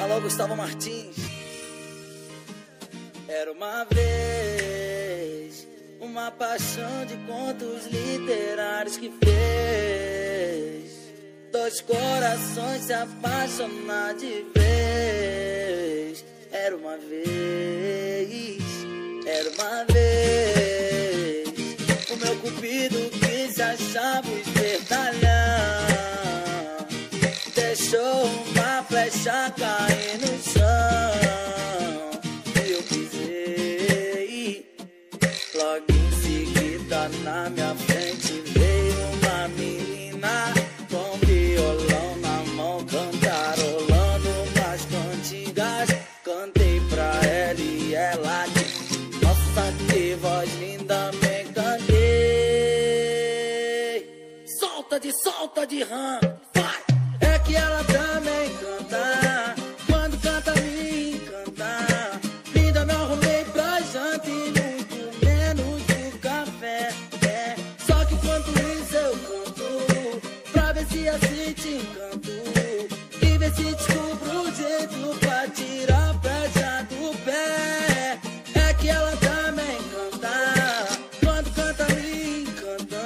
Alô, Gustavo Martins. Era uma vez uma paixão de contos literários que fez dois corações se apaixonar de vez. Era uma vez, era uma vez. O meu cupido que se achava o flecha cair no chão. Eu pisei, logo em seguida na minha frente veio uma menina com violão na mão, cantarolando umas cantigas. Cantei pra ela e ela disse: Nossa, que voz linda, me cantei. Solta de solta de rã, Pra ver se te encanto. E ver se descubro o jeito pra tirar a pecha do pé. É que ela também canta. Quando canta, me encanta.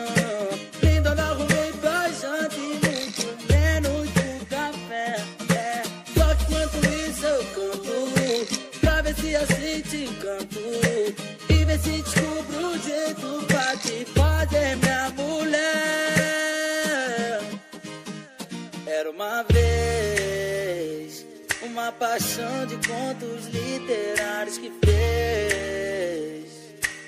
Linda, não arrumei pra janta e muito menos do café. É, só que quanto isso eu canto. Pra ver se assim te encanto. E ver se descubro o jeito pra uma vez uma paixão de contos literários que fez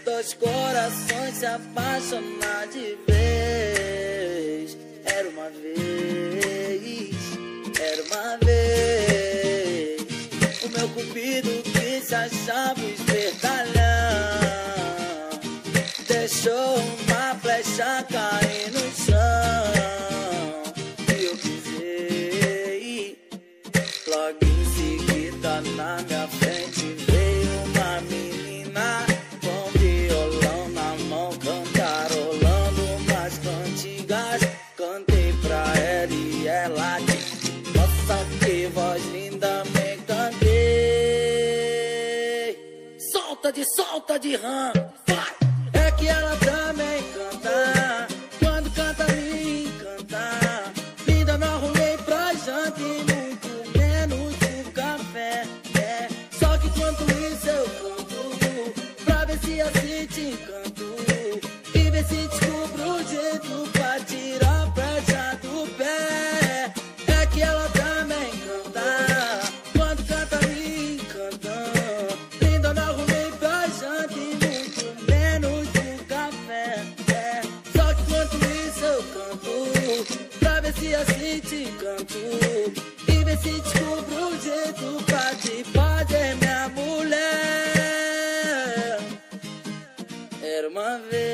dois corações se apaixonar de vez. Era uma vez, era uma vez. O meu cupido que se achava espertalhão deixou uma flecha cair Solta de solta de rã! É que ela também canta. Quando canta, me encanta. Linda, não arrumei pra janta e muito menos do café. É, só que quanto isso eu canto. Pra ver se assim te encanto. țigăn tu Ivesici cu bruze tu Paci, pace mea mule Ermave